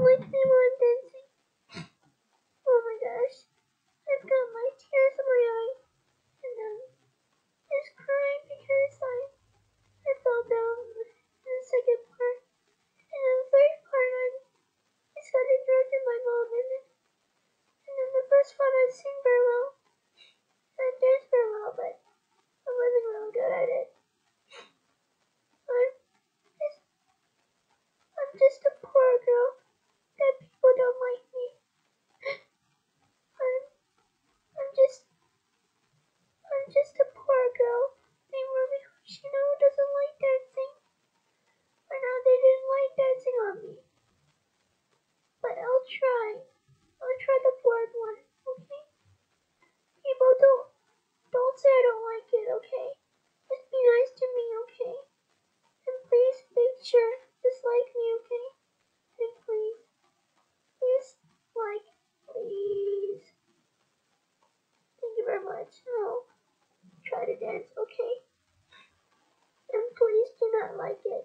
like me when dancing. Oh my gosh. I've got my tears in my eye. And I'm just crying because I, I fell down in the second part. And in the third part, I'm, I started directing my mom. And then, and then the first part, I sing very well. I dance very well, but I wasn't really good at it. I'm just, I'm just a poor girl that people don't like me. I'm, I'm just, I'm just a poor girl named Ruby Hoshino who doesn't like dancing. Or now they didn't like me. But I'll try. I'll try the fourth one, okay? People don't, don't say I don't like it, okay? Just be nice to me, okay? And please make sure, just like me, okay? And please, please, like, please. Thank you very much. I'll try to dance, okay? And please do not like it.